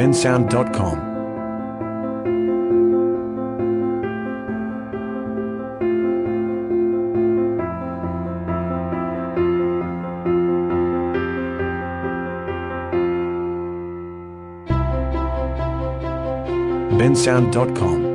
bensound.com. bensound.com.